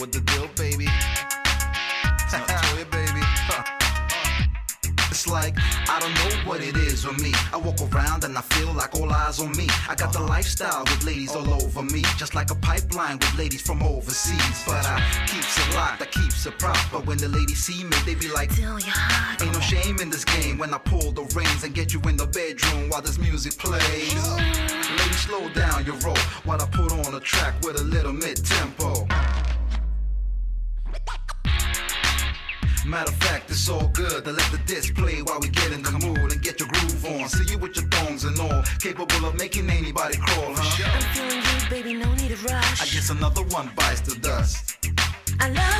What the deal, baby? It's baby. It's like, I don't know what it is with me. I walk around and I feel like all eyes on me. I got the lifestyle with ladies all over me, just like a pipeline with ladies from overseas. But I keeps it locked, I keeps it proper. But when the ladies see me, they be like, Ain't no shame in this game when I pull the reins and get you in the bedroom while this music plays. Ladies, slow down your roll while I put on a track with a little mid tempo. Matter of fact, it's all good to let the disc play while we get in the mood and get your groove on. See you with your thongs and all, capable of making anybody crawl, huh? I'm feeling you, baby, no need to rush. I guess another one bites the dust. I love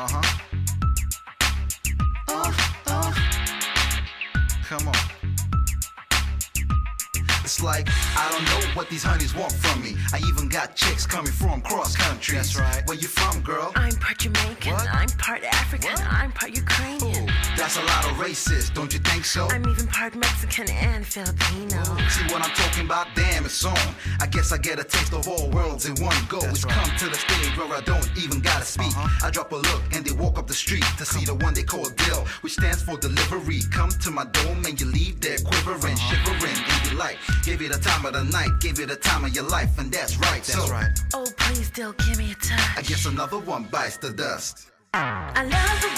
Uh huh. Oh, oh. Come on. It's like I don't know what these honeys want from me. I even got chicks coming from cross country. That's right. Where you from, girl? I'm part Jamaican, What? I'm part African, What? I'm part Ukrainian. Ooh, that's a lot of racist, don't you think so? I'm even part Mexican and Filipino. See what I'm talking about? Damn, it's on. I guess I get a taste of all worlds in one go. it's come to the stage where I don't even gotta uh-huh. speak. I drop a look and they walk up the street to see the one they call Dill, which stands for delivery. Come to my dome and you leave there quivering, uh-huh. shivering in delight. Give it a time of the night, give it a time of your life, and that's right. That's so, right. Oh, please, still give me a touch. I guess another one bites the dust. I love the